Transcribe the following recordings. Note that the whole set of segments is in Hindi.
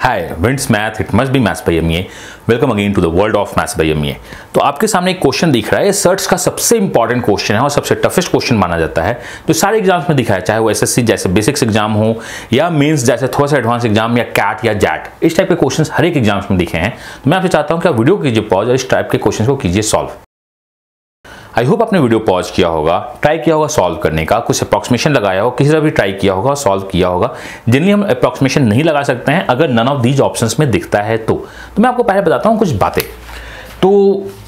Hi winds math it must be maths by MA welcome again to the world of maths by MA तो आपके सामने एक क्वेश्चन दिख रहा है। सर्ट्स का सबसे इंपॉर्टेंट क्वेश्चन है और सबसे टफेस्ट क्वेश्चन माना जाता है। तो सारे एग्ज़ाम्स में दिखा है, चाहे वो एसएससी जैसे बेसिक्स एग्ज़ाम हो, या मेंस जैसे थोड़ा सा एडवांस एग्ज़ाम या कैट या जैट इस टाइप के क्वेश्चन हर एक एग्ज़ाम्स में दिखे हैं। तो मैं आपसे चाहता हूँ कि आप वीडियो कीजिए पॉज और इस टाइप के क्वेश्चन को कीजिए सॉल्व आई होप आपने वीडियो पॉज किया होगा ट्राई किया होगा सॉल्व करने का, कुछ अप्रॉक्सीमेशन लगाया होगा, किसी तरह भी ट्राई किया होगा सॉल्व किया होगा। जिनलिए हम अप्रॉक्सीमेशन नहीं लगा सकते हैं अगर नन ऑफ़ दीज ऑप्शंस में दिखता है तो। तो मैं आपको पहले बताता हूँ कुछ बातें। तो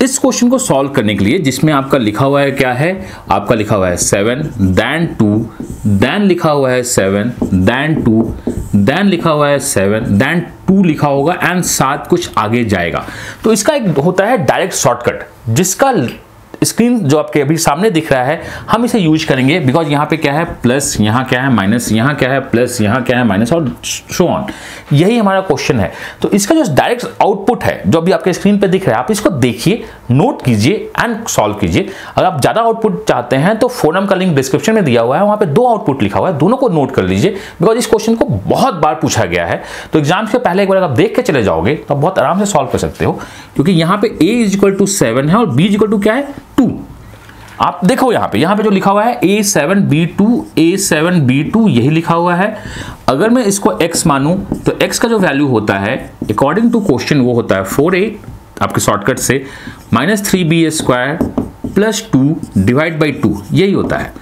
इस क्वेश्चन को सॉल्व करने के लिए जिसमें आपका लिखा हुआ है क्या है? आपका लिखा हुआ है सेवन दैन टू दैन लिखा हुआ है सेवन दैन टू दैन लिखा हुआ है सेवन दैन टू लिखा होगा एंड साथ कुछ आगे जाएगा। तो इसका एक होता है डायरेक्ट शॉर्टकट जिसका स्क्रीन जो आपके अभी सामने दिख रहा है, हम इसे यूज़ करेंगे। बिकॉज़ यहाँ पे क्या है? प्लस यहाँ क्या है? माइनस यहाँ क्या है? प्लस यहाँ क्या है? माइनस और शो ऑन यही हमारा क्वेश्चन है। तो इसका जो डायरेक्ट आउटपुट है, जो अभी आपके स्क्रीन पे दिख रहा है, आप इसको देखिए नोट कीजिए एंड सॉल्व कीजिए। अगर आप ज़्यादा आउटपुट चाहते हैं तो फोरम का लिंक डिस्क्रिप्शन में दिया हुआ है, वहाँ पर दो आउटपुट लिखा हुआ है, दोनों को नोट कर लीजिए। बिकॉज़ इस क्वेश्चन को बहुत बार पूछा गया है। तो एग्ज़ाम से पहले एक बार आप देख के चले जाओगे तो बहुत आराम से सॉल्व कर सकते हो। क्योंकि यहाँ पे a is equal to seven है और बी इज़ इक्वल टू क्या है? टू। आप देखो यहाँ पे यहाँ पे जो लिखा हुआ है a seven b two a seven b two यही लिखा हुआ है। अगर मैं इसको x मानूं तो x का जो वैल्यू होता है अकॉर्डिंग टू क्वेश्चन वो होता है फोर ए आपके शॉर्टकट से minus three b square plus two divide by two यही होता है।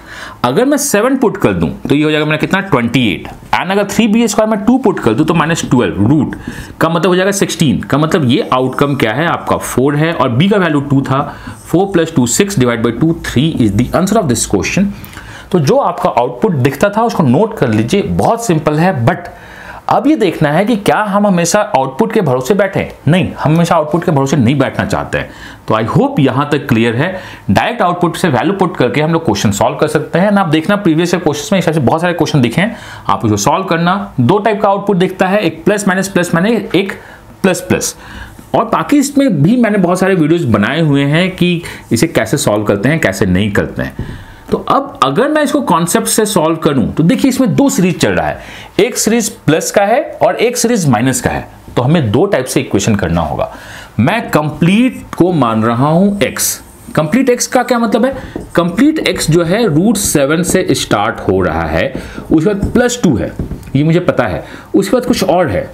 अगर मैं सेवन पुट कर दूँ तो ये हो जाएगा मेरा कितना? ट्वेंटी एट एंड अगर थ्री बी स्क्वायर में टू पुट कर दूँ तो माइनस ट्वेल्व रूट का मतलब हो जाएगा सिक्सटीन का मतलब ये आउटकम क्या है? आपका फोर है और बी का वैल्यू टू था. Four plus two six divide by two three is the answer of this question तो जो आपका आउटपुट दिखता था, उसको नोट कर लीजिए। बहुत सिंपल है बट अब ये देखना है कि क्या हम हमेशा आउटपुट के भरोसे बैठे नहीं, हम हमेशा आउटपुट के भरोसे नहीं बैठना चाहते हैं। तो आई होप यहाँ तक क्लियर है। डायरेक्ट आउटपुट से वैल्यू पुट करके हम लोग क्वेश्चन सॉल्व कर सकते हैं। ना आप देखना प्रीवियस क्वेश्चन में से बहुत सारे क्वेश्चन दिखे हैं। आप इसको सॉल्व करना। दो टाइप का आउटपुट दिखता है। एक प्लस माइनस प्लस माइनस एक प्लस प्लस और बाकी इसमें भी मैंने बहुत सारे वीडियोज़ बनाए हुए हैं कि इसे कैसे सॉल्व करते हैं, कैसे नहीं करते हैं। तो अब अगर मैं इसको कॉन्सेप्ट से सॉल्व करूँ तो देखिए इसमें दो सीरीज़ चल रहा है। एक सीरीज़ प्लस का है और एक सीरीज़ माइनस का है। तो हमें दो टाइप से इक्वेशन करना होगा। मैं कंप्लीट को मान रहा हूँ एक्स कंप्लीट एक्स का क्या मतलब है? कंप्लीट एक्स जो है रूट सेवन से स्टार्ट हो रहा है। उसके बाद प्लस टू है। ये मुझे पता है। उसके बाद कुछ और है।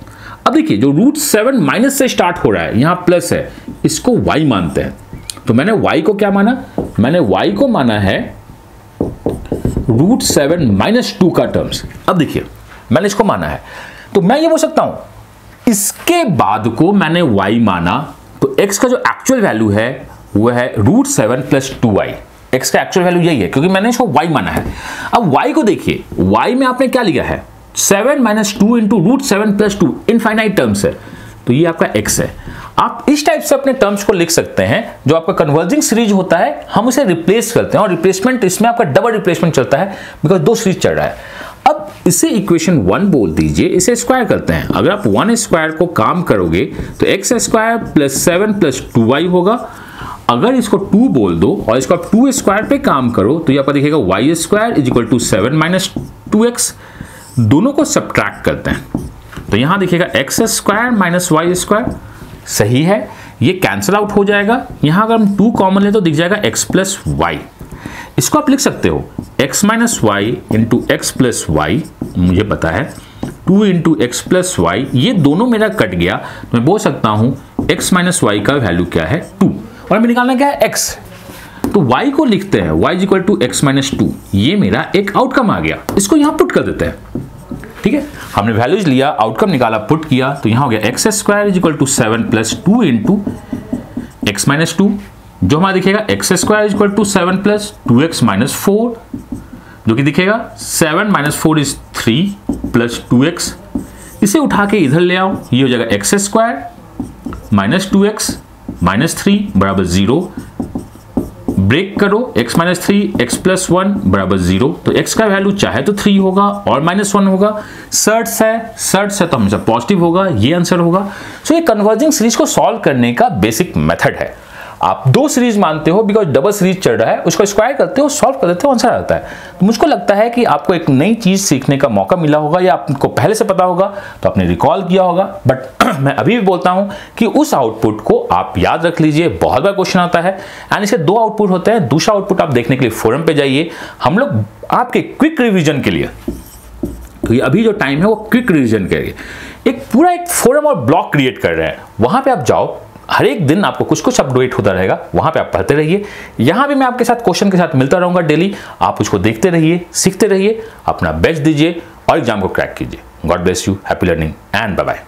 अब देखिए, जो रूट सेवन माइनस से स्टार्ट हो रहा है, यहाँ प्लस है। इसको वाई मानते हैं। तो मैंने वाई को क्या माना? मैंने वाई को माना है रूट सेवन माइनस टू का टर्म्स अब देखिए, मैंने इसको माना है। तो मैं ये बोल सकता हूँ, इसके बाद को मैंने y माना तो x का जो एक्चुअल वैल्यू है वह है root seven plus two y x का एक्चुअल वैल्यू यही है, क्योंकि मैंने इसको y माना है। अब y को देखिए, y में आपने क्या लिया है? Seven minus two into root seven plus two infinite terms है। तो ये आपका x है। आप इस टाइप से अपने टर्म्स को लिख सकते हैं, जो आपका कन्वर्जिंग सीरीज़ होता है, हम उसे रिप्लेस करते हैं, और रिप्लेसमेंट इसमें आपका डबल रिप्लेसमेंट चलता है बिकॉज़ दो सीरीज़ चल रहा है। अब इसे इक्वेशन वन बोल दीजिए, इसे स्क्वायर करते हैं। अगर आप वन स्क्वायर को काम करोगे तो x square plus seven plus two y होगा। अगर इसको टू बोल दो, और इसको आप टू स्क्वायर पे काम करो तो ये आपका दिखेगा y square is equal to seven minus two x दोनों को सब्ट्रैक्ट करते हैं। तो यहाँ दिखेगा x square minus y square सही है, ये कैंसिल आउट हो जाएगा। यहाँ अगर हम टू कॉमन ले तो दिख जाएगा एक्स प्लस वाई इसको आप लिख सकते हो, x minus y into x plus y मुझे पता है। Two into x plus y ये दोनों मेरा कट गया। तो मैं बोल सकता हूँ, x माइनस वाई का वैल्यू क्या है? टू और हमें निकालना क्या है? x तो y को लिखते हैं, y equal to x minus two ये मेरा एक आउटकम आ गया। इसको यहाँ पुट कर देते हैं। ठीक है? हमने वैल्यूज़ लिया आउटकम निकाला पुट किया तो यहाँ हो गया x square is equal to seven plus two into x minus two जो हमारा दिखेगा x square is equal to seven plus two x minus four जो कि दिखेगा seven minus four is three plus two x इसे उठा के इधर ले आओ, ये हो जाएगा x square minus two x minus three बराबर ज़ीरो ब्रेक करो x minus three x plus one बराबर ज़ीरो तो x का वैल्यू चाहे तो थ्री होगा और माइनस वन होगा। सर्ट्स है सर्ट्स है तो हमेशा पॉजिटिव होगा ये आंसर होगा। सो so, ये कन्वर्जिंग सीरीज़ को सॉल्व करने का बेसिक मेथड है। आप दो सीरीज़ मानते हो बिकॉज़ डबल सीरीज़ चल रहा है, उसको स्क्वायर करते हो सॉल्व कर देते हो आंसर आता है। तो मुझको लगता है कि आपको एक नई चीज़ सीखने का मौका मिला होगा, या आपको पहले से पता होगा तो आपने रिकॉल किया होगा। बट मैं अभी भी बोलता हूँ कि उस आउटपुट को आप याद रख लीजिए, बहुत बार क्वेश्चन आता है। एंड इसके दो आउटपुट होते हैं, दूसरा आउटपुट आप देखने के लिए फोरम पे जाइए। हम लोग आपके क्विक रिविजन के लिए तो ये अभी जो टाइम है वो क्विक रिविजन के लिए, एक पूरा एक फोरम और ब्लॉक क्रिएट कर रहे हैं। वहाँ पे आप जाओ हर एक दिन आपको कुछ कुछ अपडेट होता रहेगा, वहाँ पे आप पढ़ते रहिए। यहाँ भी मैं आपके साथ क्वेश्चन के साथ मिलता रहूँगा डेली। आप उसको देखते रहिए, सीखते रहिए, अपना बेस्ट दीजिए और एग्ज़ाम को क्रैक कीजिए। God bless you, happy learning, and bye bye